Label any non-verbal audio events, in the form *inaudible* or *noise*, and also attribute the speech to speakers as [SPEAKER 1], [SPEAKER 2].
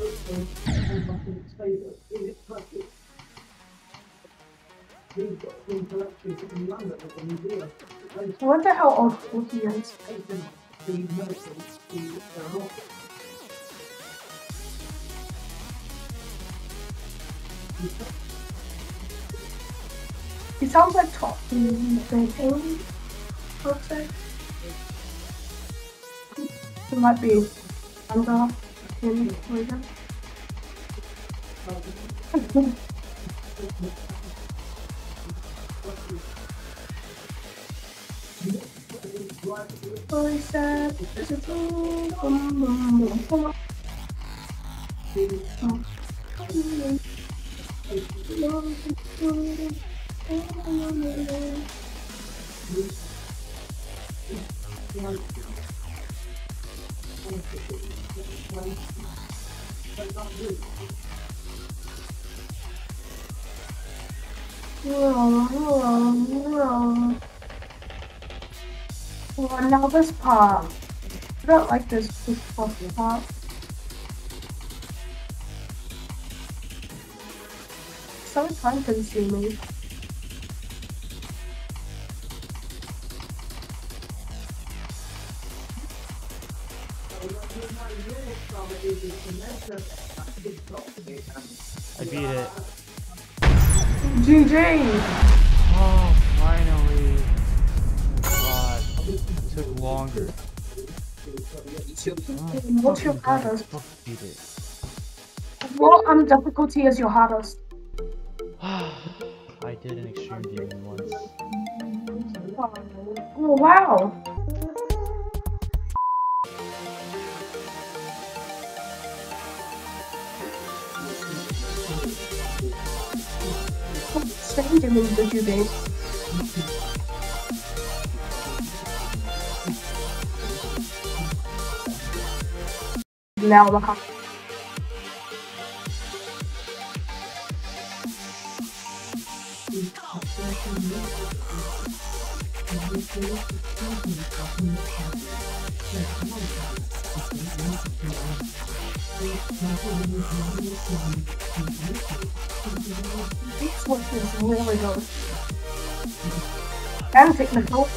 [SPEAKER 1] I wonder how old he is. He sounds like talking thinking, I would say. He might be under Tôi Ôi xa thì Thank you. Um, Well, now this part. I don't like this this first part. So time consuming.
[SPEAKER 2] I beat it.
[SPEAKER 1] GG!
[SPEAKER 2] Oh, finally. God, it took longer.
[SPEAKER 1] What's your hardest?
[SPEAKER 2] Beat it.
[SPEAKER 1] What um difficulty is your hardest? *sighs*
[SPEAKER 2] I did an extreme demon once.
[SPEAKER 1] Oh wow! What in these did you do? Now the hot. This one is really good. And.